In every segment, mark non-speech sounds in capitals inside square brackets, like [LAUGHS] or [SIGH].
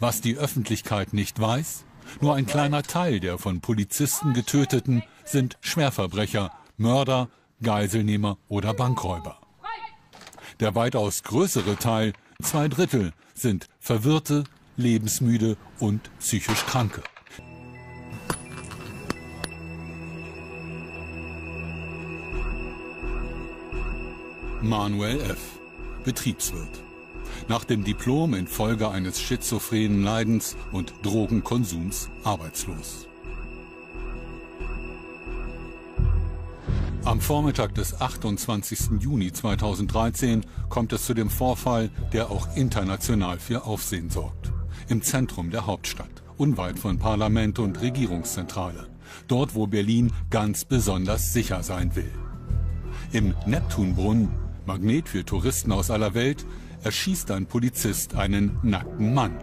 Was die Öffentlichkeit nicht weiß, nur ein kleiner Teil der von Polizisten getöteten sind Schwerverbrecher, Mörder, Geiselnehmer oder Bankräuber. Der weitaus größere Teil, zwei Drittel, sind Verwirrte, lebensmüde und psychisch Kranke. Manuel F., Betriebswirt. Nach dem Diplom infolge eines schizophrenen Leidens und Drogenkonsums arbeitslos. Am Vormittag des 28. Juni 2013 kommt es zu dem Vorfall, der auch international für Aufsehen sorgt. Im Zentrum der Hauptstadt, unweit von Parlament und Regierungszentrale. Dort, wo Berlin ganz besonders sicher sein will. Im Neptunbrunnen Magnet für Touristen aus aller Welt, erschießt ein Polizist einen nackten Mann.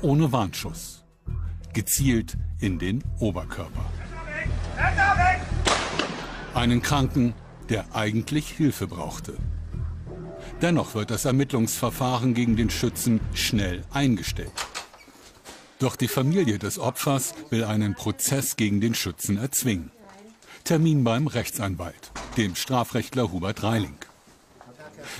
Ohne Warnschuss. Gezielt in den Oberkörper. Einen Kranken, der eigentlich Hilfe brauchte. Dennoch wird das Ermittlungsverfahren gegen den Schützen schnell eingestellt. Doch die Familie des Opfers will einen Prozess gegen den Schützen erzwingen. Termin beim Rechtsanwalt, dem Strafrechtler Hubert Reiling.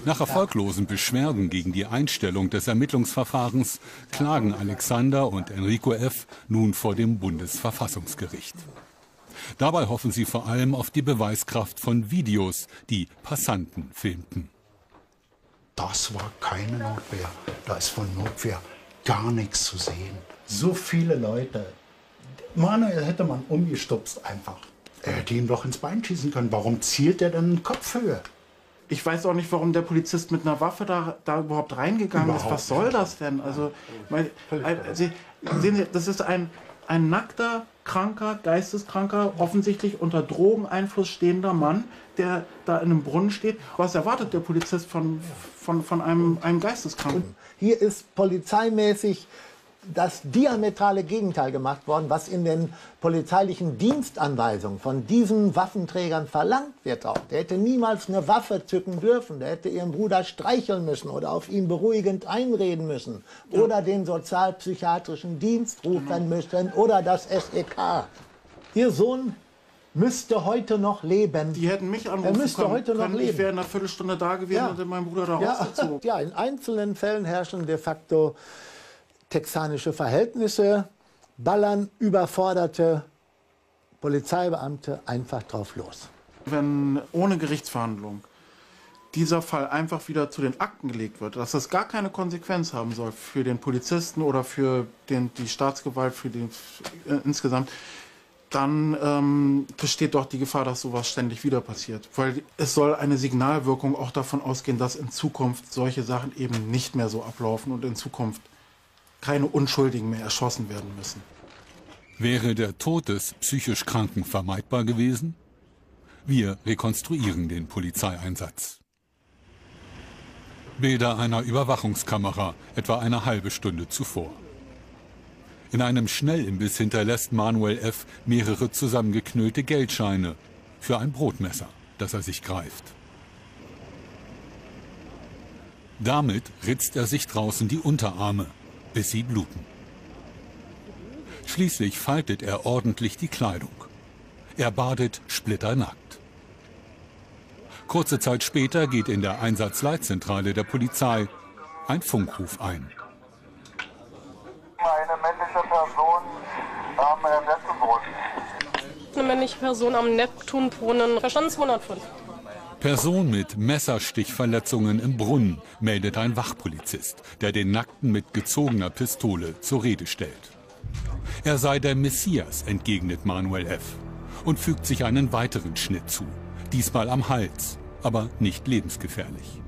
Nach erfolglosen Beschwerden gegen die Einstellung des Ermittlungsverfahrens klagen Alexander und Enrico F. nun vor dem Bundesverfassungsgericht. Dabei hoffen sie vor allem auf die Beweiskraft von Videos, die Passanten filmten. Das war keine Notwehr. Da ist von Notwehr gar nichts zu sehen. So viele Leute. Manuel hätte man umgestupst einfach. Er hätte ihn doch ins Bein schießen können. Warum zielt er denn in Kopfhöhe? Ich weiß auch nicht, warum der Polizist mit einer Waffe da, da überhaupt reingegangen überhaupt ist. Was soll das denn? Also, mein, Sie, sehen Sie, das ist ein, ein nackter, kranker, geisteskranker, offensichtlich unter Drogeneinfluss stehender Mann, der da in einem Brunnen steht. Was erwartet der Polizist von, von, von einem, einem Geisteskranken? Hier ist polizeimäßig das diametrale Gegenteil gemacht worden, was in den polizeilichen Dienstanweisungen von diesen Waffenträgern verlangt wird. Auch. Der hätte niemals eine Waffe zücken dürfen. Der hätte ihren Bruder streicheln müssen oder auf ihn beruhigend einreden müssen ja. oder den sozialpsychiatrischen Dienst rufen genau. müssen oder das SEK. Ihr Sohn müsste heute noch leben. Die hätten mich anrufen er müsste können, heute noch können. leben. Ich wäre in einer Viertelstunde da gewesen ja. und hätte meinen Bruder da ja. rausgezogen. Ja, in einzelnen Fällen herrschen de facto texanische Verhältnisse, ballern überforderte Polizeibeamte einfach drauf los. Wenn ohne Gerichtsverhandlung dieser Fall einfach wieder zu den Akten gelegt wird, dass das gar keine Konsequenz haben soll für den Polizisten oder für den, die Staatsgewalt, für den äh, insgesamt, dann ähm, besteht doch die Gefahr, dass sowas ständig wieder passiert. Weil es soll eine Signalwirkung auch davon ausgehen, dass in Zukunft solche Sachen eben nicht mehr so ablaufen und in Zukunft keine Unschuldigen mehr erschossen werden müssen. Wäre der Tod des psychisch Kranken vermeidbar gewesen? Wir rekonstruieren den Polizeieinsatz. Bilder einer Überwachungskamera, etwa eine halbe Stunde zuvor. In einem Schnellimbiss hinterlässt Manuel F. mehrere zusammengeknüllte Geldscheine für ein Brotmesser, das er sich greift. Damit ritzt er sich draußen die Unterarme, bis sie bluten. Schließlich faltet er ordentlich die Kleidung. Er badet splitternackt. Kurze Zeit später geht in der Einsatzleitzentrale der Polizei ein Funkruf ein. Eine männliche Person am äh, Neptunbrunnen. Eine männliche Person am Neptunbrunnen, Verstand 205. Person mit Messerstichverletzungen im Brunnen, meldet ein Wachpolizist, der den Nackten mit gezogener Pistole zur Rede stellt. Er sei der Messias, entgegnet Manuel F. und fügt sich einen weiteren Schnitt zu, diesmal am Hals, aber nicht lebensgefährlich.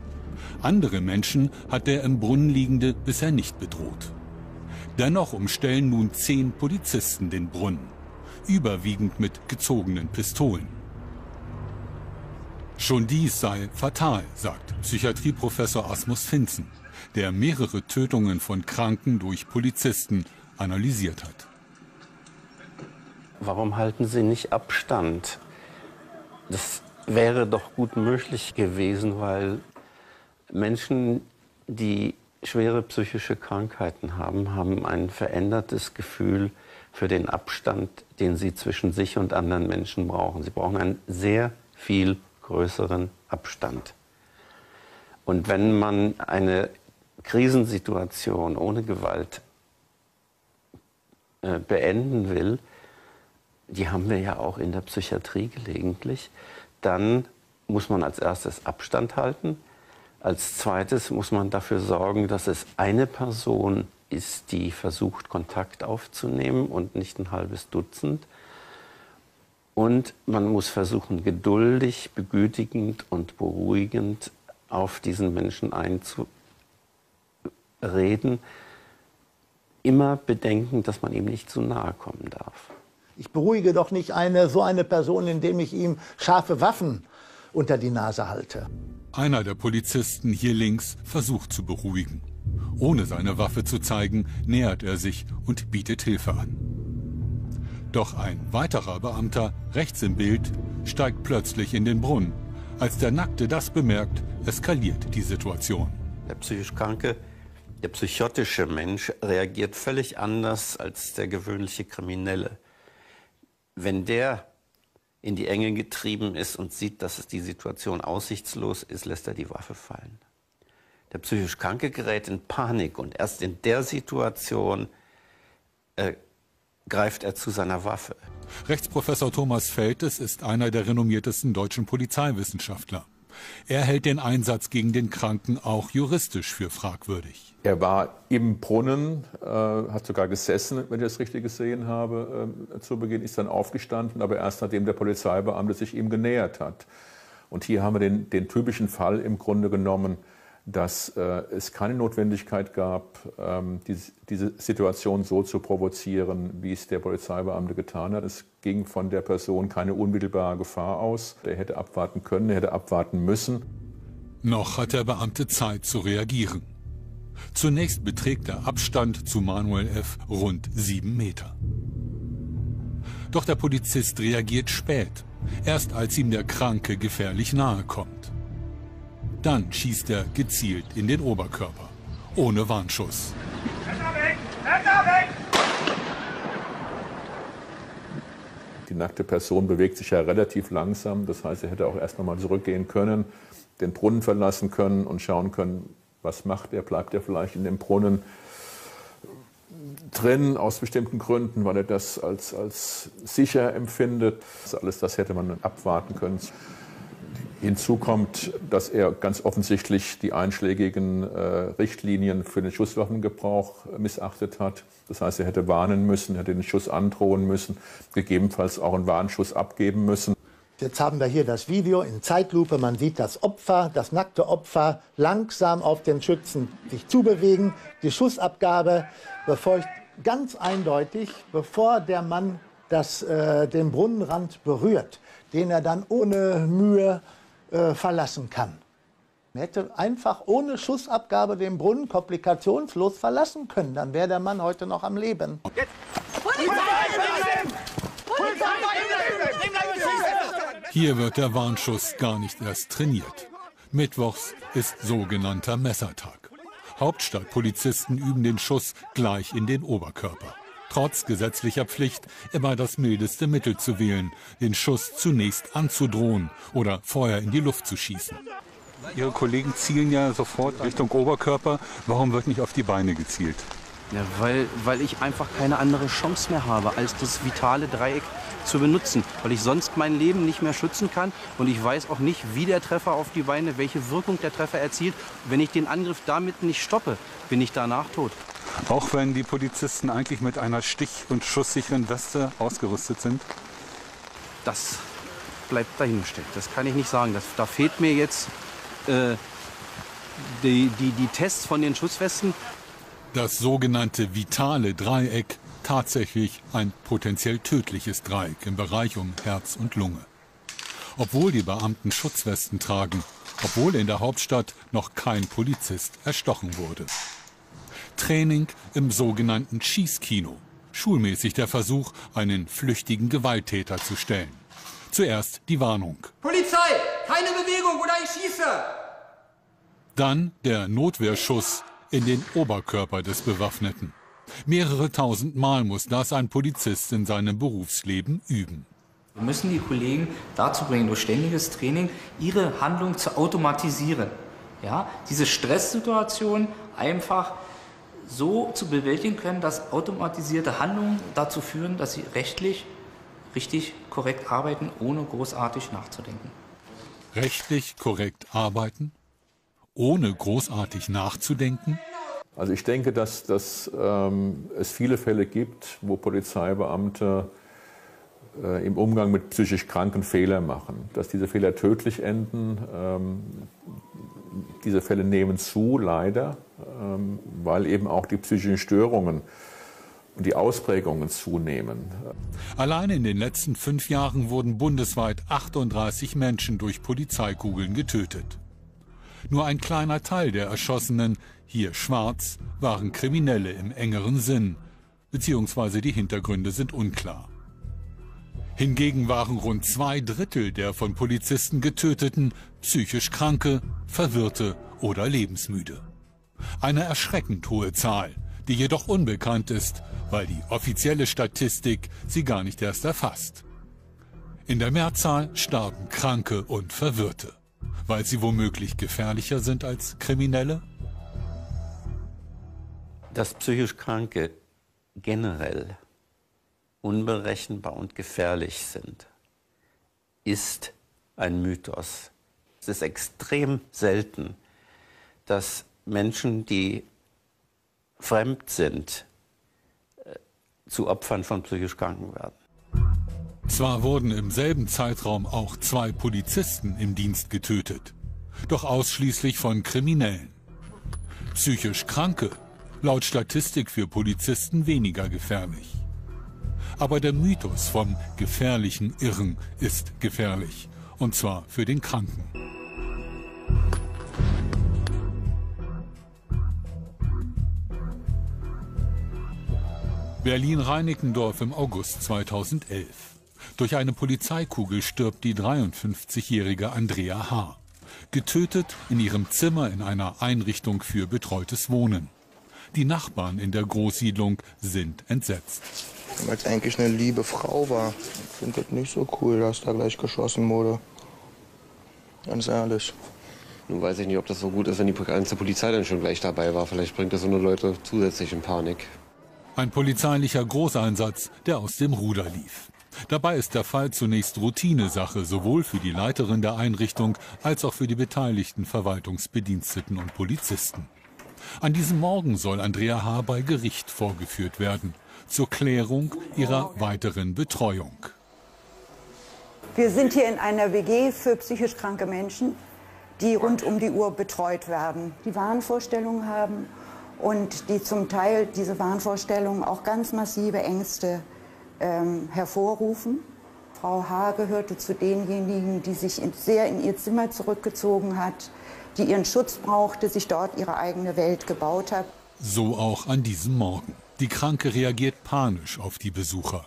Andere Menschen hat der im Brunnen liegende bisher nicht bedroht. Dennoch umstellen nun zehn Polizisten den Brunnen, überwiegend mit gezogenen Pistolen. Schon dies sei fatal, sagt Psychiatrieprofessor Asmus Finzen, der mehrere Tötungen von Kranken durch Polizisten analysiert hat. Warum halten Sie nicht Abstand? Das wäre doch gut möglich gewesen, weil Menschen, die schwere psychische Krankheiten haben, haben ein verändertes Gefühl für den Abstand, den sie zwischen sich und anderen Menschen brauchen. Sie brauchen einen sehr viel größeren Abstand. Und wenn man eine Krisensituation ohne Gewalt äh, beenden will, die haben wir ja auch in der Psychiatrie gelegentlich, dann muss man als erstes Abstand halten. Als zweites muss man dafür sorgen, dass es eine Person ist, die versucht, Kontakt aufzunehmen und nicht ein halbes Dutzend. Und man muss versuchen, geduldig, begütigend und beruhigend auf diesen Menschen einzureden. Immer bedenken, dass man ihm nicht zu nahe kommen darf. Ich beruhige doch nicht eine, so eine Person, indem ich ihm scharfe Waffen unter die Nase halte. Einer der Polizisten hier links versucht zu beruhigen. Ohne seine Waffe zu zeigen, nähert er sich und bietet Hilfe an. Doch ein weiterer Beamter, rechts im Bild, steigt plötzlich in den Brunnen. Als der Nackte das bemerkt, eskaliert die Situation. Der psychisch Kranke, der psychotische Mensch reagiert völlig anders als der gewöhnliche Kriminelle. Wenn der in die Enge getrieben ist und sieht, dass die Situation aussichtslos ist, lässt er die Waffe fallen. Der psychisch Kranke gerät in Panik und erst in der Situation äh, greift er zu seiner Waffe. Rechtsprofessor Thomas Feltes ist einer der renommiertesten deutschen Polizeiwissenschaftler. Er hält den Einsatz gegen den Kranken auch juristisch für fragwürdig. Er war im Brunnen, äh, hat sogar gesessen, wenn ich das richtig gesehen habe, äh, zu Beginn, ist dann aufgestanden, aber erst nachdem der Polizeibeamte sich ihm genähert hat. Und hier haben wir den, den typischen Fall im Grunde genommen, dass äh, es keine Notwendigkeit gab, ähm, die, diese Situation so zu provozieren, wie es der Polizeibeamte getan hat. Es ging von der Person keine unmittelbare Gefahr aus. Er hätte abwarten können, er hätte abwarten müssen. Noch hat der Beamte Zeit zu reagieren. Zunächst beträgt der Abstand zu Manuel F. rund sieben Meter. Doch der Polizist reagiert spät, erst als ihm der Kranke gefährlich nahe kommt. Dann schießt er gezielt in den Oberkörper, ohne Warnschuss. Die nackte Person bewegt sich ja relativ langsam, das heißt, er hätte auch erst noch mal zurückgehen können, den Brunnen verlassen können und schauen können, was macht er, bleibt er vielleicht in dem Brunnen drin aus bestimmten Gründen, weil er das als, als sicher empfindet. Das alles das hätte man abwarten können. Hinzu kommt, dass er ganz offensichtlich die einschlägigen äh, Richtlinien für den Schusswaffengebrauch missachtet hat. Das heißt, er hätte warnen müssen, hätte den Schuss androhen müssen, gegebenenfalls auch einen Warnschuss abgeben müssen. Jetzt haben wir hier das Video in Zeitlupe. Man sieht das Opfer, das nackte Opfer, langsam auf den Schützen sich zubewegen. Die Schussabgabe befolgt ganz eindeutig, bevor der Mann das, äh, den Brunnenrand berührt, den er dann ohne Mühe äh, verlassen kann. Er hätte einfach ohne Schussabgabe den Brunnen komplikationslos verlassen können. Dann wäre der Mann heute noch am Leben. Hier wird der Warnschuss gar nicht erst trainiert. Mittwochs ist sogenannter Messertag. Hauptstadtpolizisten üben den Schuss gleich in den Oberkörper. Trotz gesetzlicher Pflicht, immer das mildeste Mittel zu wählen, den Schuss zunächst anzudrohen oder Feuer in die Luft zu schießen. Ihre Kollegen zielen ja sofort Richtung Oberkörper. Warum wird nicht auf die Beine gezielt? Ja, weil, weil ich einfach keine andere Chance mehr habe, als das vitale Dreieck zu benutzen, weil ich sonst mein Leben nicht mehr schützen kann und ich weiß auch nicht, wie der Treffer auf die Beine, welche Wirkung der Treffer erzielt. Wenn ich den Angriff damit nicht stoppe, bin ich danach tot. Auch wenn die Polizisten eigentlich mit einer stich- und schusssicheren Weste ausgerüstet sind? Das bleibt dahingestellt. Das kann ich nicht sagen. Das, da fehlt mir jetzt äh, die, die, die Tests von den Schusswesten. Das sogenannte vitale Dreieck tatsächlich ein potenziell tödliches Dreieck im Bereich um Herz und Lunge. Obwohl die Beamten Schutzwesten tragen, obwohl in der Hauptstadt noch kein Polizist erstochen wurde. Training im sogenannten Schießkino. Schulmäßig der Versuch, einen flüchtigen Gewalttäter zu stellen. Zuerst die Warnung. Polizei, keine Bewegung oder ich schieße! Dann der Notwehrschuss in den Oberkörper des Bewaffneten. Mehrere tausend Mal muss das ein Polizist in seinem Berufsleben üben. Wir müssen die Kollegen dazu bringen, durch ständiges Training ihre Handlung zu automatisieren. Ja, diese Stresssituation einfach so zu bewältigen können, dass automatisierte Handlungen dazu führen, dass sie rechtlich richtig korrekt arbeiten, ohne großartig nachzudenken. Rechtlich korrekt arbeiten? Ohne großartig nachzudenken? Also ich denke, dass, dass ähm, es viele Fälle gibt, wo Polizeibeamte äh, im Umgang mit psychisch Kranken Fehler machen. Dass diese Fehler tödlich enden, ähm, diese Fälle nehmen zu, leider, weil eben auch die psychischen Störungen und die Ausprägungen zunehmen. Allein in den letzten fünf Jahren wurden bundesweit 38 Menschen durch Polizeikugeln getötet. Nur ein kleiner Teil der Erschossenen, hier schwarz, waren Kriminelle im engeren Sinn, beziehungsweise die Hintergründe sind unklar. Hingegen waren rund zwei Drittel der von Polizisten getöteten psychisch Kranke, Verwirrte oder lebensmüde. Eine erschreckend hohe Zahl, die jedoch unbekannt ist, weil die offizielle Statistik sie gar nicht erst erfasst. In der Mehrzahl starben Kranke und Verwirrte, weil sie womöglich gefährlicher sind als Kriminelle? Dass psychisch Kranke generell unberechenbar und gefährlich sind, ist ein Mythos. Es ist extrem selten, dass Menschen, die fremd sind, äh, zu Opfern von psychisch Kranken werden. Zwar wurden im selben Zeitraum auch zwei Polizisten im Dienst getötet, doch ausschließlich von Kriminellen. Psychisch Kranke, laut Statistik für Polizisten weniger gefährlich. Aber der Mythos vom gefährlichen Irren ist gefährlich, und zwar für den Kranken. Berlin-Reinickendorf im August 2011. Durch eine Polizeikugel stirbt die 53-jährige Andrea H. Getötet in ihrem Zimmer in einer Einrichtung für betreutes Wohnen. Die Nachbarn in der Großsiedlung sind entsetzt. Weil es eigentlich eine liebe Frau war. Ich finde das nicht so cool, dass da gleich geschossen wurde. Ganz ehrlich. Nun weiß ich nicht, ob das so gut ist, wenn die ganze Polizei dann schon gleich dabei war. Vielleicht bringt das so eine Leute zusätzlich in Panik. Ein polizeilicher Großeinsatz, der aus dem Ruder lief. Dabei ist der Fall zunächst Routinesache, sowohl für die Leiterin der Einrichtung als auch für die beteiligten Verwaltungsbediensteten und Polizisten. An diesem Morgen soll Andrea H. bei Gericht vorgeführt werden, zur Klärung ihrer weiteren Betreuung. Wir sind hier in einer WG für psychisch kranke Menschen, die rund um die Uhr betreut werden, die Wahnvorstellungen haben und die zum Teil diese Wahnvorstellungen auch ganz massive Ängste ähm, hervorrufen. Frau H. gehörte zu denjenigen, die sich in, sehr in ihr Zimmer zurückgezogen hat, die ihren Schutz brauchte, sich dort ihre eigene Welt gebaut hat. So auch an diesem Morgen. Die Kranke reagiert panisch auf die Besucher.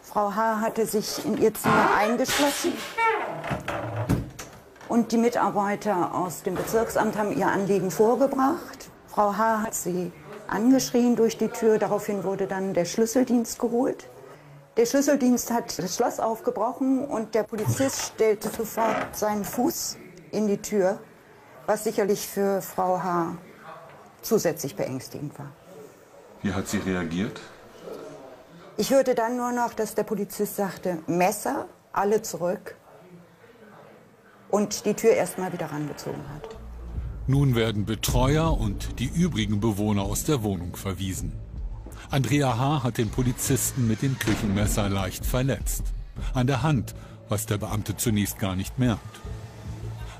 Frau H. hatte sich in ihr Zimmer eingeschlossen und die Mitarbeiter aus dem Bezirksamt haben ihr Anliegen vorgebracht. Frau H. hat sie angeschrien durch die Tür. Daraufhin wurde dann der Schlüsseldienst geholt. Der Schlüsseldienst hat das Schloss aufgebrochen und der Polizist stellte sofort seinen Fuß in die Tür, was sicherlich für Frau H. zusätzlich beängstigend war. Wie hat sie reagiert? Ich hörte dann nur noch, dass der Polizist sagte, Messer, alle zurück und die Tür erstmal wieder rangezogen hat. Nun werden Betreuer und die übrigen Bewohner aus der Wohnung verwiesen. Andrea H. hat den Polizisten mit dem Küchenmesser leicht verletzt. An der Hand, was der Beamte zunächst gar nicht merkt.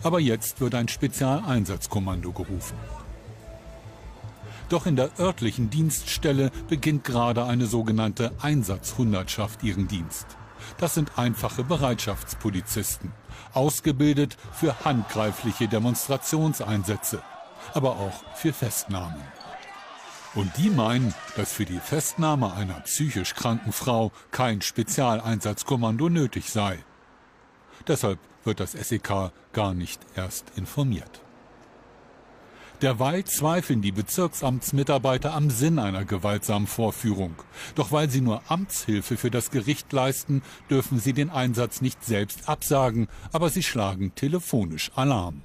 Aber jetzt wird ein Spezialeinsatzkommando gerufen. Doch in der örtlichen Dienststelle beginnt gerade eine sogenannte Einsatzhundertschaft ihren Dienst. Das sind einfache Bereitschaftspolizisten ausgebildet für handgreifliche Demonstrationseinsätze, aber auch für Festnahmen. Und die meinen, dass für die Festnahme einer psychisch kranken Frau kein Spezialeinsatzkommando nötig sei. Deshalb wird das SEK gar nicht erst informiert. Derweil zweifeln die Bezirksamtsmitarbeiter am Sinn einer gewaltsamen Vorführung. Doch weil sie nur Amtshilfe für das Gericht leisten, dürfen sie den Einsatz nicht selbst absagen, aber sie schlagen telefonisch Alarm.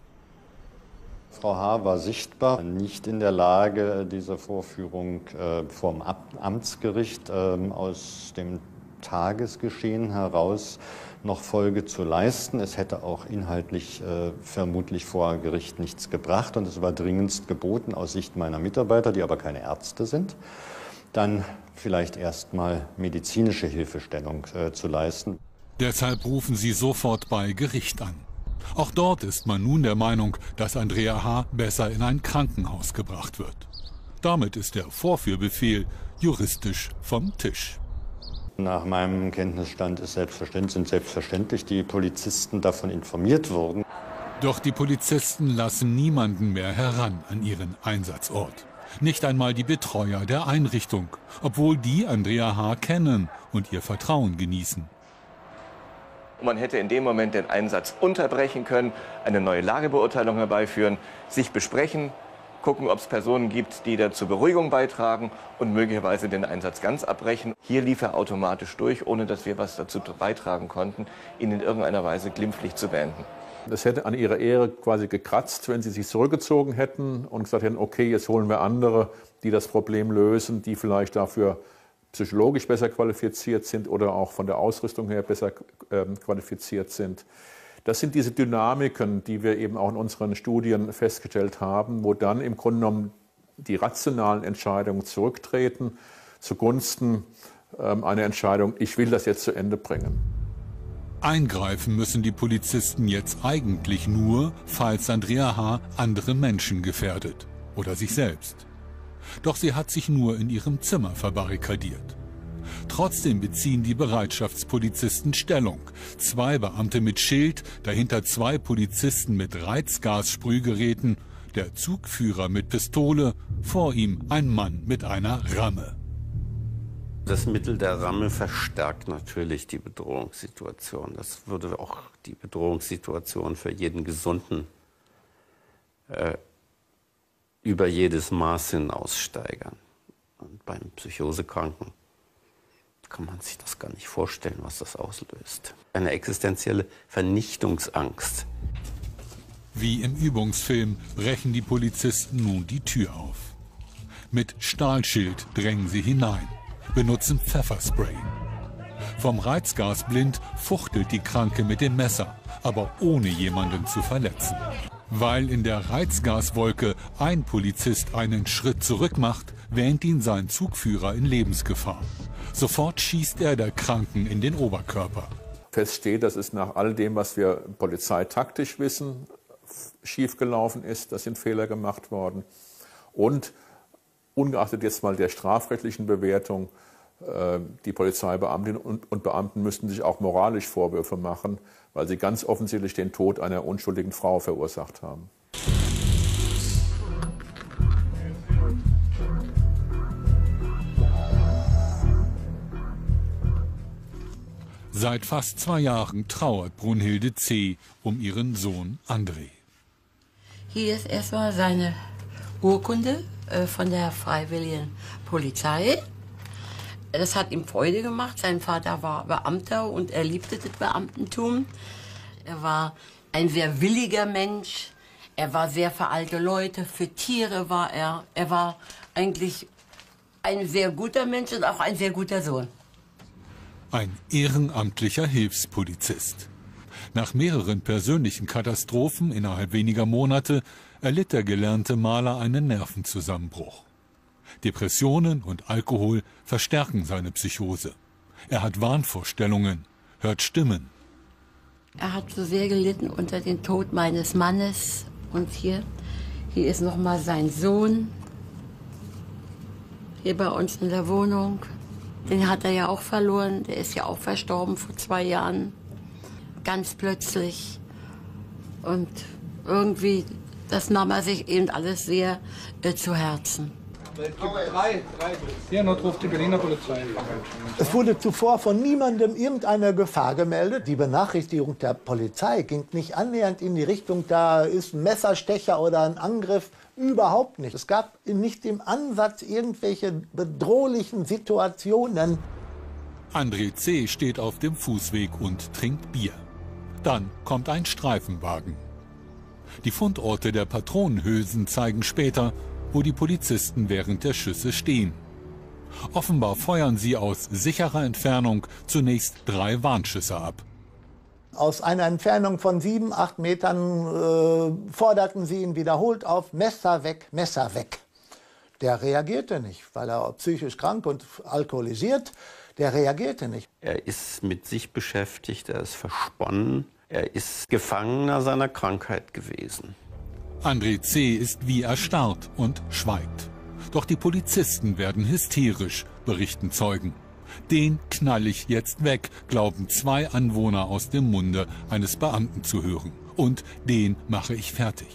Frau H. war sichtbar nicht in der Lage, diese Vorführung äh, vom Amtsgericht äh, aus dem Tagesgeschehen heraus noch Folge zu leisten. Es hätte auch inhaltlich äh, vermutlich vor Gericht nichts gebracht und es war dringendst geboten aus Sicht meiner Mitarbeiter, die aber keine Ärzte sind, dann vielleicht erstmal medizinische Hilfestellung äh, zu leisten. Deshalb rufen sie sofort bei Gericht an. Auch dort ist man nun der Meinung, dass Andrea H. besser in ein Krankenhaus gebracht wird. Damit ist der Vorführbefehl juristisch vom Tisch. Nach meinem Kenntnisstand ist selbstverständlich, sind selbstverständlich die Polizisten davon informiert worden. Doch die Polizisten lassen niemanden mehr heran an ihren Einsatzort. Nicht einmal die Betreuer der Einrichtung, obwohl die Andrea H. kennen und ihr Vertrauen genießen. Man hätte in dem Moment den Einsatz unterbrechen können, eine neue Lagebeurteilung herbeiführen, sich besprechen, gucken, ob es Personen gibt, die da zur Beruhigung beitragen und möglicherweise den Einsatz ganz abbrechen. Hier lief er automatisch durch, ohne dass wir was dazu beitragen konnten, ihn in irgendeiner Weise glimpflich zu beenden. Das hätte an ihrer Ehre quasi gekratzt, wenn sie sich zurückgezogen hätten und gesagt hätten, okay, jetzt holen wir andere, die das Problem lösen, die vielleicht dafür psychologisch besser qualifiziert sind oder auch von der Ausrüstung her besser äh, qualifiziert sind. Das sind diese Dynamiken, die wir eben auch in unseren Studien festgestellt haben, wo dann im Grunde genommen die rationalen Entscheidungen zurücktreten zugunsten ähm, einer Entscheidung, ich will das jetzt zu Ende bringen. Eingreifen müssen die Polizisten jetzt eigentlich nur, falls Andrea H. andere Menschen gefährdet oder sich selbst. Doch sie hat sich nur in ihrem Zimmer verbarrikadiert. Trotzdem beziehen die Bereitschaftspolizisten Stellung. Zwei Beamte mit Schild, dahinter zwei Polizisten mit Reizgassprühgeräten, der Zugführer mit Pistole, vor ihm ein Mann mit einer Ramme. Das Mittel der Ramme verstärkt natürlich die Bedrohungssituation. Das würde auch die Bedrohungssituation für jeden Gesunden äh, über jedes Maß hinaus steigern. Und beim Psychosekranken kann man sich das gar nicht vorstellen, was das auslöst. Eine existenzielle Vernichtungsangst. Wie im Übungsfilm brechen die Polizisten nun die Tür auf. Mit Stahlschild drängen sie hinein, benutzen Pfefferspray. Vom Reizgas blind fuchtelt die Kranke mit dem Messer, aber ohne jemanden zu verletzen. Weil in der Reizgaswolke ein Polizist einen Schritt zurück macht, wähnt ihn sein Zugführer in Lebensgefahr. Sofort schießt er der Kranken in den Oberkörper. Fest steht, dass es nach all dem, was wir polizeitaktisch wissen, schiefgelaufen ist. Das sind Fehler gemacht worden. Und ungeachtet jetzt mal der strafrechtlichen Bewertung, äh, die Polizeibeamtinnen und Beamten müssten sich auch moralisch Vorwürfe machen, weil sie ganz offensichtlich den Tod einer unschuldigen Frau verursacht haben. Seit fast zwei Jahren trauert Brunhilde C. um ihren Sohn André. Hier ist erstmal seine Urkunde äh, von der Freiwilligen Polizei. Das hat ihm Freude gemacht. Sein Vater war Beamter und er liebte das Beamtentum. Er war ein sehr williger Mensch. Er war sehr für alte Leute, für Tiere war er. Er war eigentlich ein sehr guter Mensch und auch ein sehr guter Sohn. Ein ehrenamtlicher Hilfspolizist. Nach mehreren persönlichen Katastrophen innerhalb weniger Monate erlitt der gelernte Maler einen Nervenzusammenbruch. Depressionen und Alkohol verstärken seine Psychose. Er hat Wahnvorstellungen, hört Stimmen. Er hat so sehr gelitten unter dem Tod meines Mannes. Und hier, hier ist noch mal sein Sohn. Hier bei uns in der Wohnung. Den hat er ja auch verloren. Der ist ja auch verstorben vor zwei Jahren. Ganz plötzlich. Und irgendwie, das nahm er sich eben alles sehr äh, zu Herzen. Drei, drei. Hier Notruf die Berliner Polizei. Es wurde zuvor von niemandem irgendeine Gefahr gemeldet. Die Benachrichtigung der Polizei ging nicht annähernd in die Richtung, da ist ein Messerstecher oder ein Angriff. Überhaupt nicht. Es gab nicht im Ansatz irgendwelche bedrohlichen Situationen. André C. steht auf dem Fußweg und trinkt Bier. Dann kommt ein Streifenwagen. Die Fundorte der Patronenhülsen zeigen später, wo die Polizisten während der Schüsse stehen. Offenbar feuern sie aus sicherer Entfernung zunächst drei Warnschüsse ab. Aus einer Entfernung von sieben, acht Metern äh, forderten sie ihn wiederholt auf, Messer weg, Messer weg. Der reagierte nicht, weil er psychisch krank und alkoholisiert, der reagierte nicht. Er ist mit sich beschäftigt, er ist versponnen, er ist Gefangener seiner Krankheit gewesen. André C. ist wie erstarrt und schweigt. Doch die Polizisten werden hysterisch, berichten Zeugen. Den knall ich jetzt weg, glauben zwei Anwohner aus dem Munde eines Beamten zu hören. Und den mache ich fertig.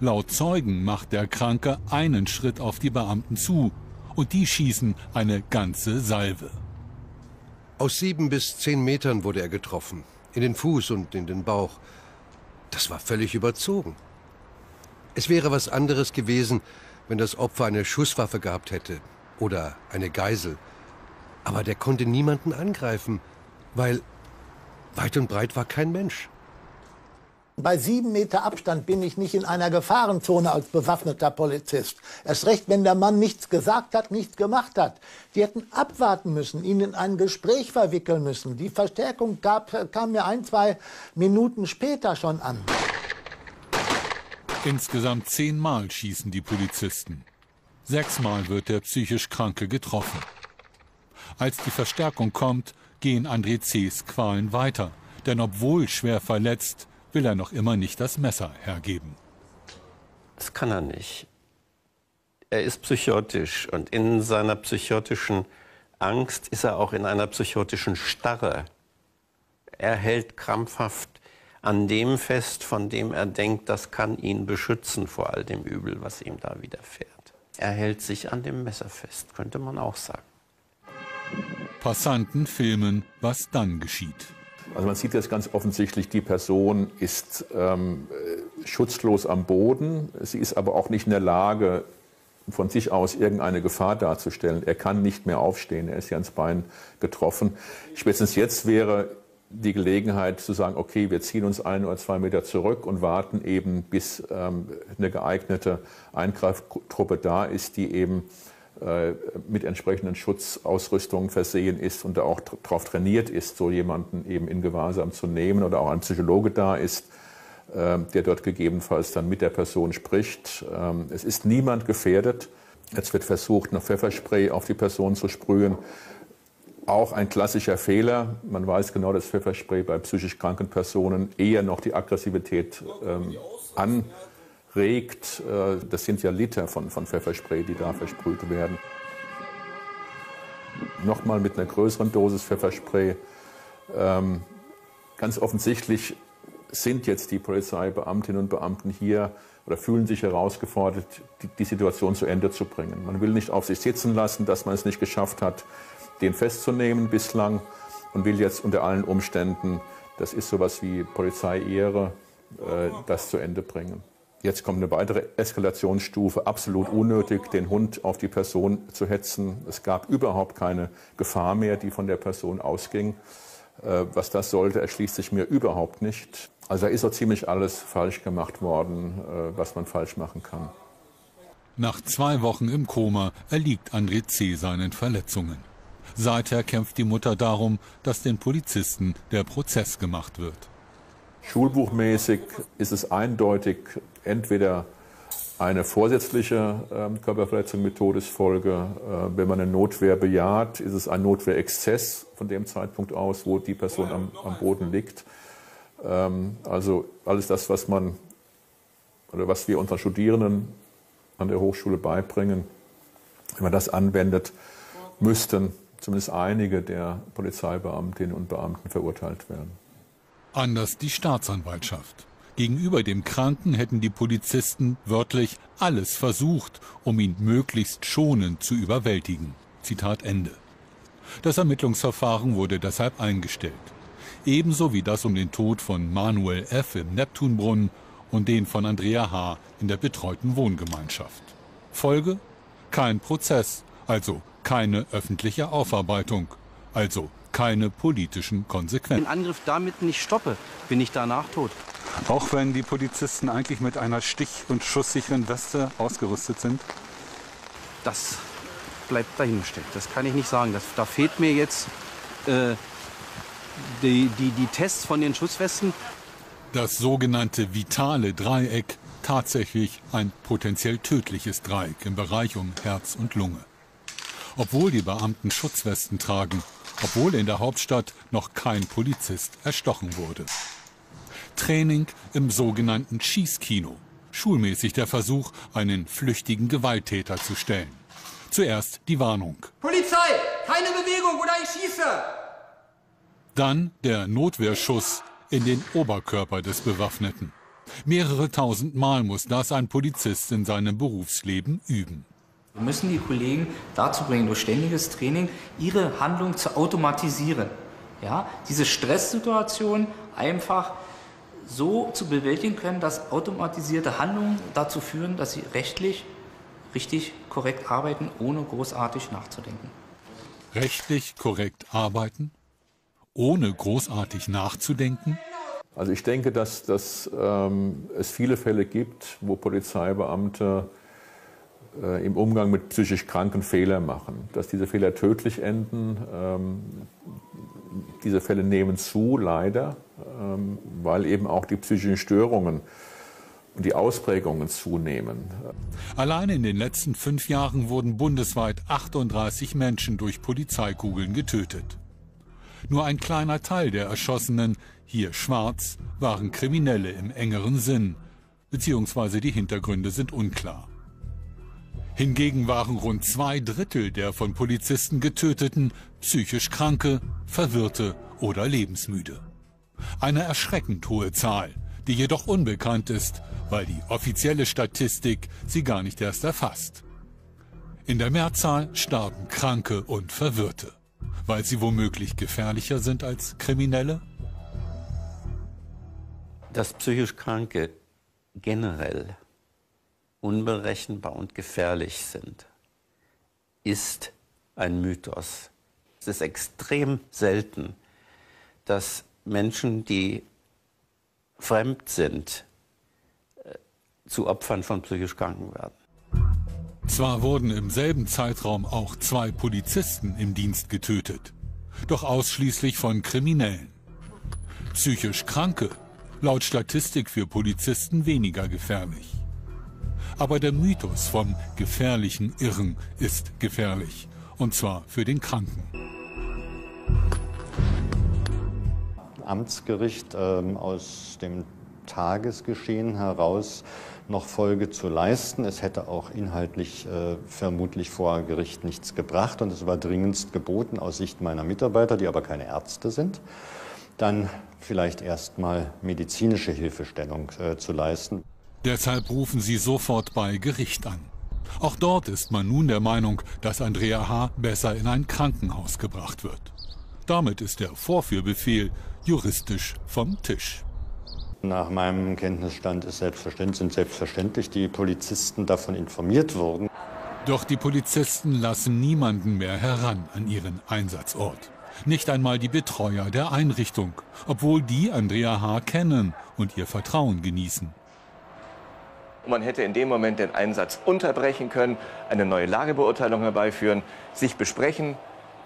Laut Zeugen macht der Kranke einen Schritt auf die Beamten zu und die schießen eine ganze Salve. Aus sieben bis zehn Metern wurde er getroffen. In den Fuß und in den Bauch. Das war völlig überzogen. Es wäre was anderes gewesen, wenn das Opfer eine Schusswaffe gehabt hätte oder eine Geisel. Aber der konnte niemanden angreifen, weil weit und breit war kein Mensch. Bei sieben Meter Abstand bin ich nicht in einer Gefahrenzone als bewaffneter Polizist. Erst recht, wenn der Mann nichts gesagt hat, nichts gemacht hat. Die hätten abwarten müssen, ihn in ein Gespräch verwickeln müssen. Die Verstärkung gab, kam mir ein, zwei Minuten später schon an. Insgesamt zehnmal schießen die Polizisten. Sechsmal wird der psychisch Kranke getroffen. Als die Verstärkung kommt, gehen André C.'s Qualen weiter. Denn obwohl schwer verletzt, will er noch immer nicht das Messer hergeben. Das kann er nicht. Er ist psychotisch und in seiner psychotischen Angst ist er auch in einer psychotischen Starre. Er hält krampfhaft an dem fest, von dem er denkt, das kann ihn beschützen vor all dem Übel, was ihm da widerfährt. Er hält sich an dem Messer fest, könnte man auch sagen. Passanten filmen, was dann geschieht. Also man sieht jetzt ganz offensichtlich, die Person ist ähm, schutzlos am Boden. Sie ist aber auch nicht in der Lage, von sich aus irgendeine Gefahr darzustellen. Er kann nicht mehr aufstehen, er ist ja ans Bein getroffen. Spätestens jetzt wäre die Gelegenheit zu sagen, okay, wir ziehen uns ein oder zwei Meter zurück und warten eben, bis ähm, eine geeignete Eingreiftruppe da ist, die eben äh, mit entsprechenden Schutzausrüstungen versehen ist und da auch darauf trainiert ist, so jemanden eben in Gewahrsam zu nehmen oder auch ein Psychologe da ist, äh, der dort gegebenenfalls dann mit der Person spricht. Ähm, es ist niemand gefährdet. Jetzt wird versucht, noch Pfefferspray auf die Person zu sprühen. Auch ein klassischer Fehler. Man weiß genau, dass Pfefferspray bei psychisch kranken Personen eher noch die Aggressivität ähm, an regt. Äh, das sind ja Liter von, von Pfefferspray, die da versprüht werden. Nochmal mit einer größeren Dosis Pfefferspray. Ähm, ganz offensichtlich sind jetzt die Polizeibeamtinnen und Beamten hier oder fühlen sich herausgefordert, die, die, Situation zu Ende zu bringen. Man will nicht auf sich sitzen lassen, dass man es nicht geschafft hat, den festzunehmen bislang und will jetzt unter allen Umständen, das ist sowas wie Polizeiehre, äh, das zu Ende bringen. Jetzt kommt eine weitere Eskalationsstufe, absolut unnötig, den Hund auf die Person zu hetzen. Es gab überhaupt keine Gefahr mehr, die von der Person ausging. Äh, was das sollte, erschließt sich mir überhaupt nicht. Also da ist so ziemlich alles falsch gemacht worden, äh, was man falsch machen kann. Nach zwei Wochen im Koma erliegt André C. seinen Verletzungen. Seither kämpft die Mutter darum, dass den Polizisten der Prozess gemacht wird. Schulbuchmäßig ist es eindeutig entweder eine vorsätzliche äh, Körperverletzung mit Todesfolge. Äh, wenn man eine Notwehr bejaht, ist es ein Notwehrexzess von dem Zeitpunkt aus, wo die Person am, am Boden liegt. Ähm, also alles das, was man oder was wir unseren Studierenden an der Hochschule beibringen, wenn man das anwendet, müssten zumindest einige der Polizeibeamtinnen und Beamten verurteilt werden. Anders die Staatsanwaltschaft. Gegenüber dem Kranken hätten die Polizisten wörtlich alles versucht, um ihn möglichst schonend zu überwältigen. Zitat Ende. Das Ermittlungsverfahren wurde deshalb eingestellt. Ebenso wie das um den Tod von Manuel F. im Neptunbrunnen und den von Andrea H. in der betreuten Wohngemeinschaft. Folge? Kein Prozess, also keine öffentliche Aufarbeitung, also keine politischen Konsequenzen. Den Angriff damit nicht stoppe, bin ich danach tot. Auch wenn die Polizisten eigentlich mit einer stich- und schusssicheren Weste ausgerüstet sind? Das bleibt dahingestellt. Das kann ich nicht sagen. Das, da fehlt mir jetzt äh, die, die, die Tests von den Schusswesten. Das sogenannte vitale Dreieck, tatsächlich ein potenziell tödliches Dreieck im Bereich um Herz und Lunge. Obwohl die Beamten Schutzwesten tragen, obwohl in der Hauptstadt noch kein Polizist erstochen wurde. Training im sogenannten Schießkino. Schulmäßig der Versuch, einen flüchtigen Gewalttäter zu stellen. Zuerst die Warnung. Polizei! Keine Bewegung oder ich schieße! Dann der Notwehrschuss in den Oberkörper des Bewaffneten. Mehrere tausend Mal muss das ein Polizist in seinem Berufsleben üben. Wir müssen die Kollegen dazu bringen, durch ständiges Training ihre Handlung zu automatisieren. Ja, diese Stresssituation einfach so zu bewältigen können, dass automatisierte Handlungen dazu führen, dass sie rechtlich richtig korrekt arbeiten, ohne großartig nachzudenken. Rechtlich korrekt arbeiten? Ohne großartig nachzudenken? Also ich denke, dass, dass ähm, es viele Fälle gibt, wo Polizeibeamte äh, im Umgang mit psychisch Kranken Fehler machen. Dass diese Fehler tödlich enden, ähm, diese Fälle nehmen zu, leider, ähm, weil eben auch die psychischen Störungen und die Ausprägungen zunehmen. Allein in den letzten fünf Jahren wurden bundesweit 38 Menschen durch Polizeikugeln getötet. Nur ein kleiner Teil der Erschossenen, hier schwarz, waren Kriminelle im engeren Sinn, beziehungsweise die Hintergründe sind unklar. Hingegen waren rund zwei Drittel der von Polizisten getöteten psychisch Kranke, Verwirrte oder lebensmüde. Eine erschreckend hohe Zahl, die jedoch unbekannt ist, weil die offizielle Statistik sie gar nicht erst erfasst. In der Mehrzahl starben Kranke und Verwirrte, weil sie womöglich gefährlicher sind als Kriminelle? Dass psychisch Kranke generell unberechenbar und gefährlich sind, ist ein Mythos. Es ist extrem selten, dass Menschen, die fremd sind, äh, zu Opfern von psychisch Kranken werden. Zwar wurden im selben Zeitraum auch zwei Polizisten im Dienst getötet, doch ausschließlich von Kriminellen. Psychisch Kranke, laut Statistik für Polizisten weniger gefährlich. Aber der Mythos vom gefährlichen Irren ist gefährlich, und zwar für den Kranken. Amtsgericht ähm, aus dem Tagesgeschehen heraus noch Folge zu leisten. Es hätte auch inhaltlich äh, vermutlich vor Gericht nichts gebracht und es war dringendst geboten aus Sicht meiner Mitarbeiter, die aber keine Ärzte sind, dann vielleicht erstmal medizinische Hilfestellung äh, zu leisten. Deshalb rufen sie sofort bei Gericht an. Auch dort ist man nun der Meinung, dass Andrea H. besser in ein Krankenhaus gebracht wird. Damit ist der Vorführbefehl juristisch vom Tisch. Nach meinem Kenntnisstand ist selbstverständlich, sind selbstverständlich die Polizisten davon informiert worden. Doch die Polizisten lassen niemanden mehr heran an ihren Einsatzort. Nicht einmal die Betreuer der Einrichtung, obwohl die Andrea H. kennen und ihr Vertrauen genießen. Man hätte in dem Moment den Einsatz unterbrechen können, eine neue Lagebeurteilung herbeiführen, sich besprechen,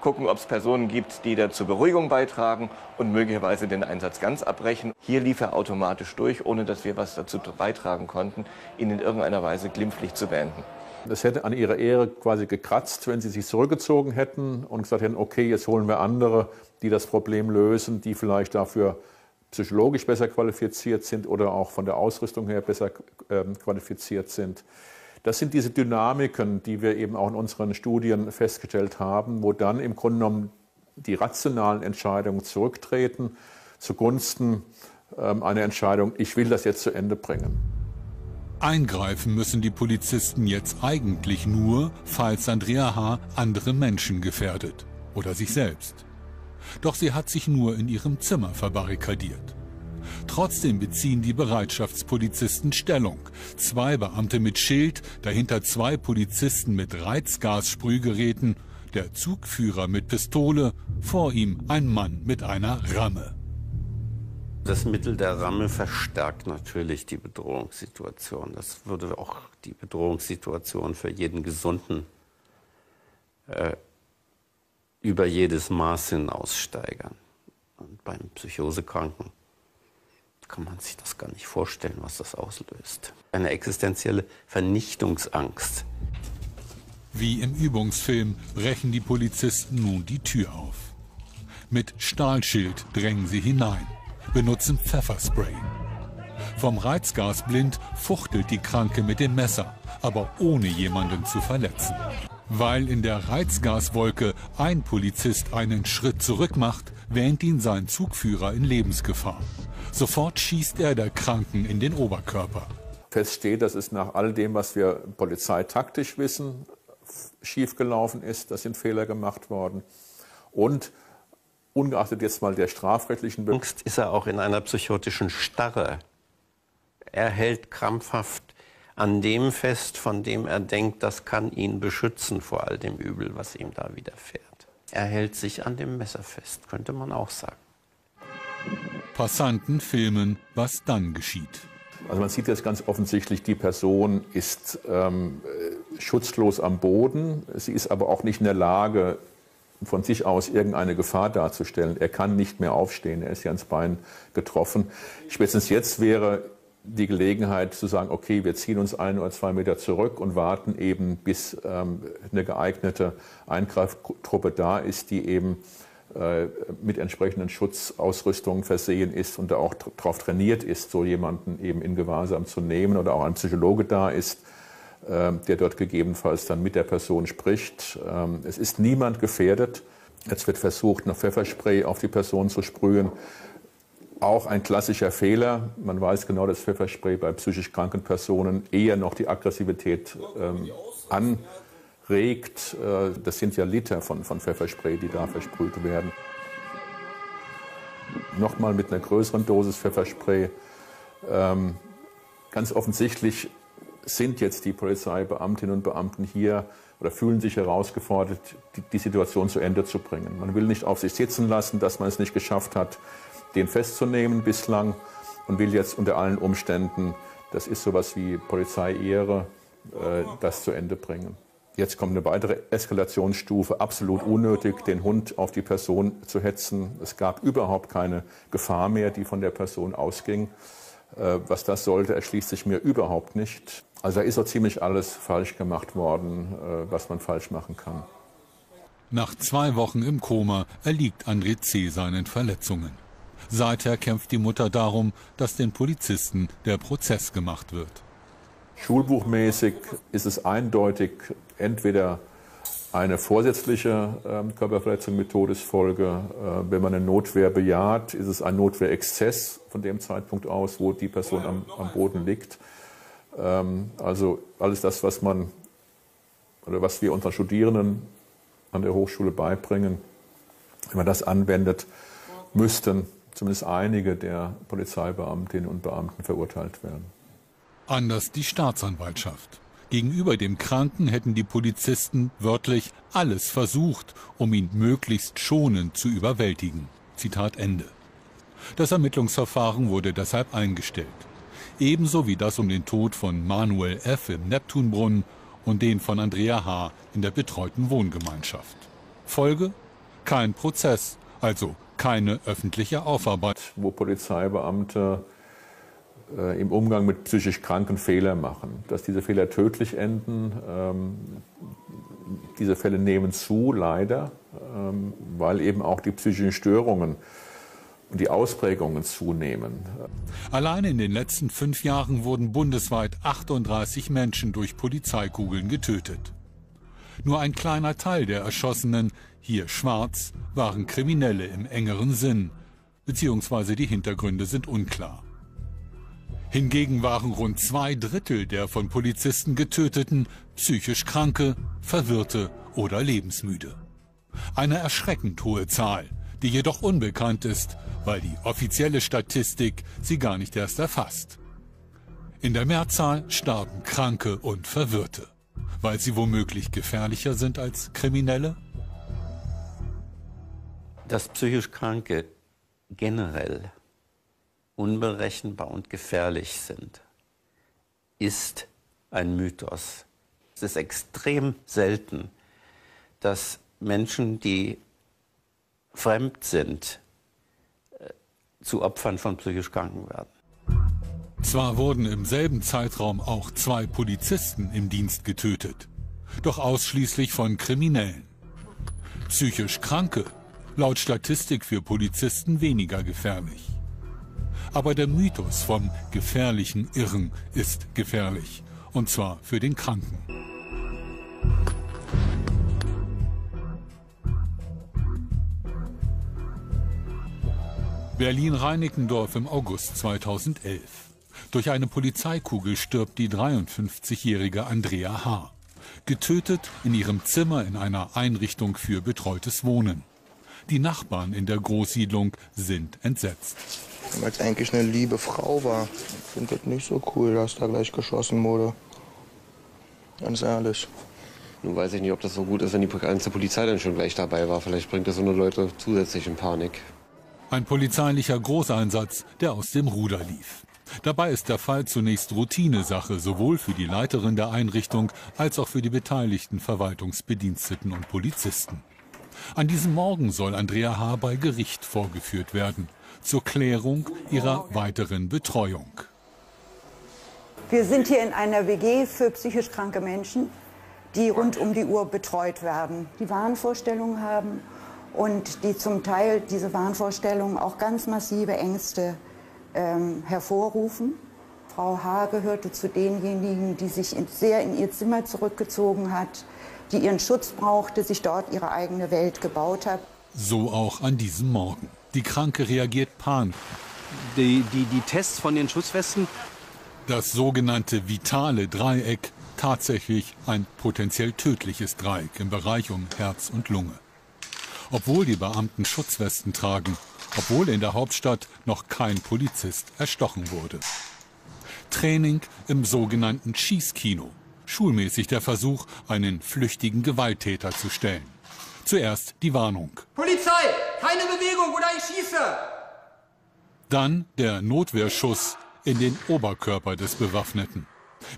gucken, ob es Personen gibt, die da zur Beruhigung beitragen und möglicherweise den Einsatz ganz abbrechen. Hier lief er automatisch durch, ohne dass wir was dazu beitragen konnten, ihn in irgendeiner Weise glimpflich zu beenden. Das hätte an ihrer Ehre quasi gekratzt, wenn sie sich zurückgezogen hätten und gesagt hätten, okay, jetzt holen wir andere, die das Problem lösen, die vielleicht dafür psychologisch besser qualifiziert sind oder auch von der Ausrüstung her besser äh, qualifiziert sind. Das sind diese Dynamiken, die wir eben auch in unseren Studien festgestellt haben, wo dann im Grunde genommen die rationalen Entscheidungen zurücktreten zugunsten ähm, eine Entscheidung, ich will das jetzt zu Ende bringen. Eingreifen müssen die Polizisten jetzt eigentlich nur, falls Andrea H. andere Menschen gefährdet oder sich selbst. Doch sie hat sich nur in ihrem Zimmer verbarrikadiert. Trotzdem beziehen die Bereitschaftspolizisten Stellung. Zwei Beamte mit Schild, dahinter zwei Polizisten mit Reizgassprühgeräten, der Zugführer mit Pistole, vor ihm ein Mann mit einer Ramme. Das Mittel der Ramme verstärkt natürlich die Bedrohungssituation. Das würde auch die Bedrohungssituation für jeden Gesunden äh, über jedes Maß hinaus steigern. Und beim Psychosekranken kann man sich das gar nicht vorstellen, was das auslöst. Eine existenzielle Vernichtungsangst. Wie im Übungsfilm brechen die Polizisten nun die Tür auf. Mit Stahlschild drängen sie hinein benutzen Pfefferspray. Vom Reizgas blind fuchtelt die Kranke mit dem Messer, aber ohne jemanden zu verletzen. Weil in der Reizgaswolke ein Polizist einen Schritt zurück macht, wähnt ihn sein Zugführer in Lebensgefahr. Sofort schießt er der Kranken in den Oberkörper. Fest steht, dass es nach all dem, was wir polizeitaktisch wissen, schiefgelaufen ist. Das sind Fehler gemacht worden. Und ungeachtet jetzt mal der strafrechtlichen Angst ist er auch in einer psychotischen Starre. Er hält krampfhaft an dem fest, von dem er denkt, das kann ihn beschützen vor all dem Übel, was ihm da widerfährt. Er hält sich an dem Messer fest, könnte man auch sagen. Passanten filmen, was dann geschieht. Also man sieht jetzt ganz offensichtlich, die Person ist ähm, schutzlos am Boden. Sie ist aber auch nicht in der Lage, von sich aus irgendeine Gefahr darzustellen. Er kann nicht mehr aufstehen, er ist ja ans Bein getroffen. Spätestens jetzt wäre die Gelegenheit zu sagen, okay, wir ziehen uns ein oder zwei Meter zurück und warten eben, bis ähm, eine geeignete Eingreiftruppe da ist, die eben äh, mit entsprechenden Schutzausrüstungen versehen ist und da auch darauf trainiert ist, so jemanden eben in Gewahrsam zu nehmen oder auch ein Psychologe da ist, ähm, der dort gegebenenfalls dann mit der Person spricht. Ähm, es ist niemand gefährdet. Jetzt wird versucht, noch Pfefferspray auf die Person zu sprühen. Auch ein klassischer Fehler. Man weiß genau, dass Pfefferspray bei psychisch kranken Personen eher noch die Aggressivität ähm, anregt. Äh, das sind ja Liter von, von Pfefferspray, die da versprüht werden. Nochmal mit einer größeren Dosis Pfefferspray. Ähm, ganz offensichtlich sind jetzt die Polizeibeamtinnen und Beamten hier oder fühlen sich herausgefordert, die, die, Situation zu Ende zu bringen. Man will nicht auf sich sitzen lassen, dass man es nicht geschafft hat, den festzunehmen bislang und will jetzt unter allen Umständen, das ist sowas wie Polizeiehre, äh, das zu Ende bringen. Jetzt kommt eine weitere Eskalationsstufe, absolut unnötig, den Hund auf die Person zu hetzen. Es gab überhaupt keine Gefahr mehr, die von der Person ausging. Äh, was das sollte, erschließt sich mir überhaupt nicht. Also da ist so ziemlich alles falsch gemacht worden, äh, was man falsch machen kann. Nach zwei Wochen im Koma erliegt André C. seinen Verletzungen. Seither kämpft die Mutter darum, dass den Polizisten der Prozess gemacht wird. Schulbuchmäßig ist es eindeutig entweder eine vorsätzliche äh, Körperverletzung mit Todesfolge. Äh, wenn man eine Notwehr bejaht, ist es ein Notwehrexzess von dem Zeitpunkt aus, wo die Person am, am Boden liegt. Ähm, also alles das, was man oder was wir unseren Studierenden an der Hochschule beibringen, wenn man das anwendet, müssten zumindest einige der Polizeibeamtinnen und Beamten verurteilt werden. Anders die Staatsanwaltschaft. Gegenüber dem Kranken hätten die Polizisten wörtlich alles versucht, um ihn möglichst schonend zu überwältigen. Zitat Ende. Das Ermittlungsverfahren wurde deshalb eingestellt. Ebenso wie das um den Tod von Manuel F. im Neptunbrunnen und den von Andrea H. in der betreuten Wohngemeinschaft. Folge? Kein Prozess, also keine öffentliche Aufarbeitung. Wo Polizeibeamte äh, im Umgang mit psychisch Kranken Fehler machen. Dass diese Fehler tödlich enden, ähm, diese Fälle nehmen zu, leider, ähm, weil eben auch die psychischen Störungen und die Ausprägungen zunehmen. Allein in den letzten fünf Jahren wurden bundesweit 38 Menschen durch Polizeikugeln getötet. Nur ein kleiner Teil der Erschossenen, hier schwarz, waren Kriminelle im engeren Sinn, beziehungsweise die Hintergründe sind unklar. Hingegen waren rund zwei Drittel der von Polizisten getöteten psychisch Kranke, Verwirrte oder lebensmüde. Eine erschreckend hohe Zahl, die jedoch unbekannt ist, weil die offizielle Statistik sie gar nicht erst erfasst. In der Mehrzahl starben Kranke und Verwirrte, weil sie womöglich gefährlicher sind als Kriminelle? Dass psychisch Kranke generell unberechenbar und gefährlich sind, ist ein Mythos. Es ist extrem selten, dass Menschen, die fremd sind, äh, zu Opfern von psychisch Kranken werden. Zwar wurden im selben Zeitraum auch zwei Polizisten im Dienst getötet, doch ausschließlich von Kriminellen. Psychisch Kranke, laut Statistik für Polizisten weniger gefährlich. Aber der Mythos vom gefährlichen Irren ist gefährlich, und zwar für den Kranken. Berlin-Reinickendorf im August 2011. Durch eine Polizeikugel stirbt die 53-jährige Andrea H. Getötet in ihrem Zimmer in einer Einrichtung für betreutes Wohnen. Die Nachbarn in der Großsiedlung sind entsetzt. Weil es eigentlich eine liebe Frau war. Ich finde das nicht so cool, dass da gleich geschossen wurde. Ganz ehrlich. Nun weiß ich nicht, ob das so gut ist, wenn die ganze Polizei dann schon gleich dabei war. Vielleicht bringt das so eine Leute zusätzlich in Panik. Ein polizeilicher Großeinsatz, der aus dem Ruder lief. Dabei ist der Fall zunächst Routinesache, sowohl für die Leiterin der Einrichtung als auch für die beteiligten Verwaltungsbediensteten und Polizisten. An diesem Morgen soll Andrea H. bei Gericht vorgeführt werden, zur Klärung ihrer weiteren Betreuung. Wir sind hier in einer WG für psychisch kranke Menschen, die rund um die Uhr betreut werden, die Wahnvorstellungen haben und die zum Teil diese Wahnvorstellungen auch ganz massive Ängste ähm, hervorrufen. Frau H. gehörte zu denjenigen, die sich sehr in ihr Zimmer zurückgezogen hat, die ihren Schutz brauchte, sich dort ihre eigene Welt gebaut hat. So auch an diesem Morgen. Die Kranke reagiert panisch. Die, die, die Tests von den Schutzwesten? Das sogenannte vitale Dreieck, tatsächlich ein potenziell tödliches Dreieck im Bereich um Herz und Lunge obwohl die Beamten Schutzwesten tragen, obwohl in der Hauptstadt noch kein Polizist erstochen wurde. Training im sogenannten Schießkino. Schulmäßig der Versuch, einen flüchtigen Gewalttäter zu stellen. Zuerst die Warnung. Polizei! Keine Bewegung oder ich schieße! Dann der Notwehrschuss in den Oberkörper des Bewaffneten.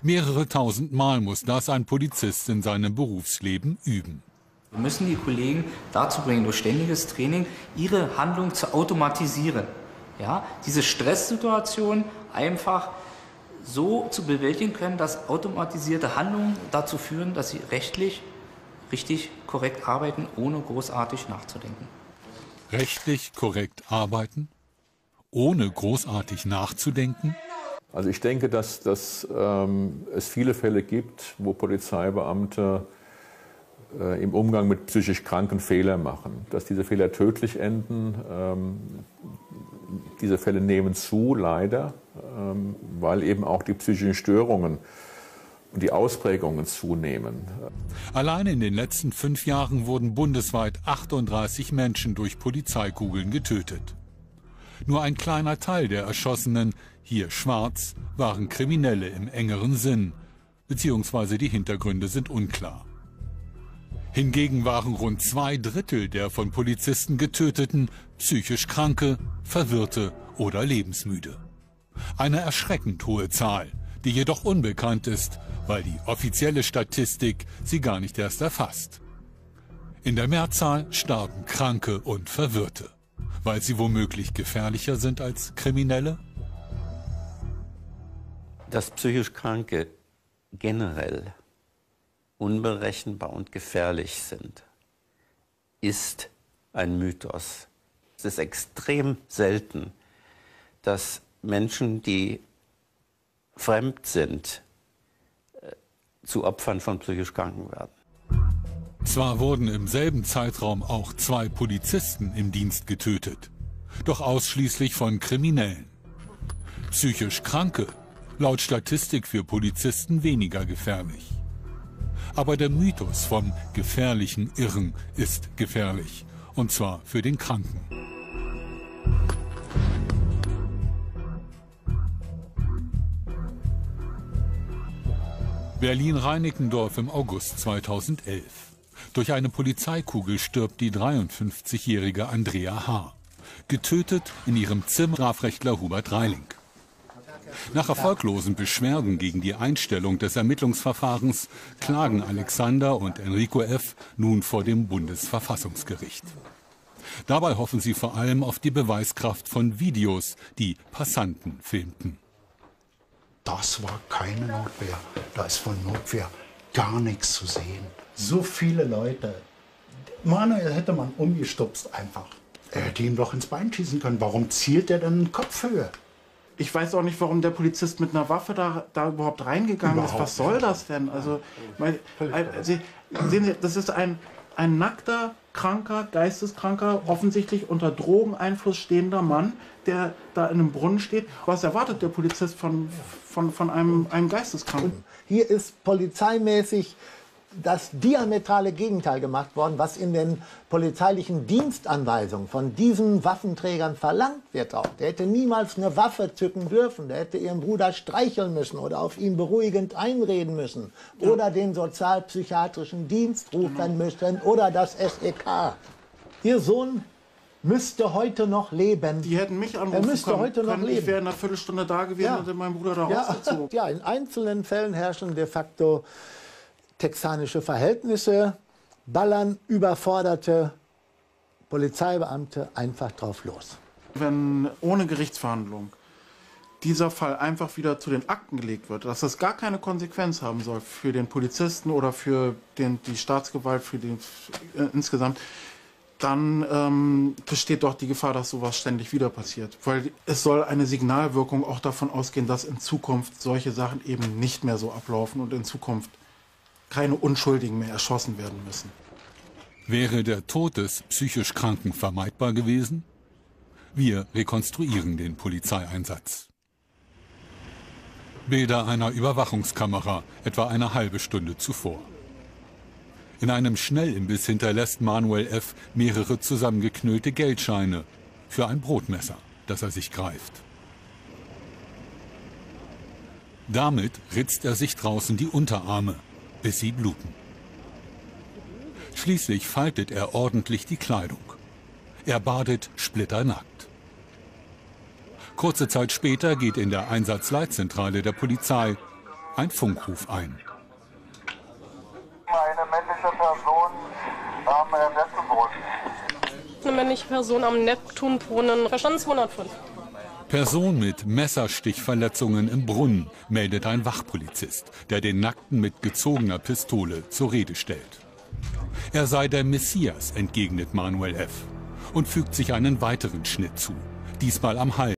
Mehrere tausend Mal muss das ein Polizist in seinem Berufsleben üben. Wir müssen die Kollegen dazu bringen, durch ständiges Training ihre Handlung zu automatisieren. Ja, diese Stresssituation einfach so zu bewältigen können, dass automatisierte Handlungen dazu führen, dass sie rechtlich richtig korrekt arbeiten, ohne großartig nachzudenken. Rechtlich korrekt arbeiten, ohne großartig nachzudenken? Also ich denke, dass, dass ähm, es viele Fälle gibt, wo Polizeibeamte äh, im Umgang mit psychisch Kranken Fehler machen. Dass diese Fehler tödlich enden, ähm, diese Fälle nehmen zu, leider, ähm, weil eben auch die psychischen Störungen und die Ausprägungen zunehmen. Allein in den letzten fünf Jahren wurden bundesweit 38 Menschen durch Polizeikugeln getötet. Nur ein kleiner Teil der Erschossenen, hier schwarz, waren Kriminelle im engeren Sinn, beziehungsweise die Hintergründe sind unklar. Hingegen waren rund zwei Drittel der von Polizisten getöteten psychisch Kranke, Verwirrte oder lebensmüde. Eine erschreckend hohe Zahl, die jedoch unbekannt ist, weil die offizielle Statistik sie gar nicht erst erfasst. In der Mehrzahl starben Kranke und Verwirrte, weil sie womöglich gefährlicher sind als Kriminelle? Dass psychisch Kranke generell unberechenbar und gefährlich sind, ist ein Mythos. Es ist extrem selten, dass Menschen, die fremd sind, äh, zu Opfern von psychisch Kranken werden. Zwar wurden im selben Zeitraum auch zwei Polizisten im Dienst getötet, doch ausschließlich von Kriminellen. Psychisch Kranke, laut Statistik für Polizisten weniger gefährlich. Aber der Mythos vom gefährlichen Irren ist gefährlich, und zwar für den Kranken. Berlin-Reinickendorf im August 2011. Durch eine Polizeikugel stirbt die 53-jährige Andrea H. Getötet in ihrem Zimmer Strafrechtler Hubert Reiling. Nach erfolglosen Beschwerden gegen die Einstellung des Ermittlungsverfahrens klagen Alexander und Enrico F. nun vor dem Bundesverfassungsgericht. Dabei hoffen sie vor allem auf die Beweiskraft von Videos, die Passanten filmten. Das war keine Notwehr. Da ist von Notwehr gar nichts zu sehen. So viele Leute. Manuel hätte man umgestupst einfach. Er hätte ihm doch ins Bein schießen können. Warum zielt er denn in Kopfhöhe? Ich weiß auch nicht, warum der Polizist mit einer Waffe da, da überhaupt reingegangen Überhaupt ist. Was soll das denn? Also, mein, äh, Sie, sehen Sie, das ist ein, ein nackter, kranker, geisteskranker, offensichtlich unter Drogeneinfluss stehender Mann, der da in einem Brunnen steht. Was erwartet der Polizist von, von, von einem, einem Geisteskranken? Hier ist polizeimäßig das diametrale Gegenteil gemacht worden, was in den polizeilichen Dienstanweisungen von diesen Waffenträgern verlangt wird. Auch. Der hätte niemals eine Waffe zücken dürfen. Der hätte ihren Bruder streicheln müssen oder auf ihn beruhigend einreden müssen oder den sozialpsychiatrischen Dienst rufen müssen oder das SEK. Ihr Sohn müsste heute noch leben. Die hätten mich Er anrufen müsste können, heute noch können. leben. Ich wäre in einer Viertelstunde da gewesen und hätte meinen Bruder da ja, rausgezogen. [LAUGHS] ja, in einzelnen Fällen herrschen de facto texanische Verhältnisse, ballern überforderte Polizeibeamte einfach drauf los. Wenn ohne Gerichtsverhandlung dieser Fall einfach wieder zu den Akten gelegt wird, dass das gar keine Konsequenz haben soll für den Polizisten oder für den, die Staatsgewalt, für den äh, insgesamt, dann ähm, besteht doch die Gefahr, dass sowas ständig wieder passiert. Weil es soll eine Signalwirkung auch davon ausgehen, dass in Zukunft solche Sachen eben nicht mehr so ablaufen und in Zukunft keine Unschuldigen mehr erschossen werden müssen. Wäre der Tod des psychisch Kranken vermeidbar gewesen? Wir rekonstruieren den Polizeieinsatz. Bilder einer Überwachungskamera, etwa eine halbe Stunde zuvor. In einem Schnellimbiss hinterlässt Manuel F. mehrere zusammengeknüllte Geldscheine für ein Brotmesser, das er sich greift. Damit ritzt er sich draußen die Unterarme, bis sie bluten. Schließlich faltet er ordentlich die Kleidung. Er badet splitternackt. Kurze Zeit später geht in der Einsatzleitzentrale der Polizei ein Funkruf ein. Eine männliche Person am äh, Neptunbrunnen. Eine männliche Person am Neptunbrunnen, Verstand 205. Person mit Messerstichverletzungen im Brunnen, meldet ein Wachpolizist, der den Nackten mit gezogener Pistole zur Rede stellt. Er sei der Messias, entgegnet Manuel F. und fügt sich einen weiteren Schnitt zu, diesmal am Hals.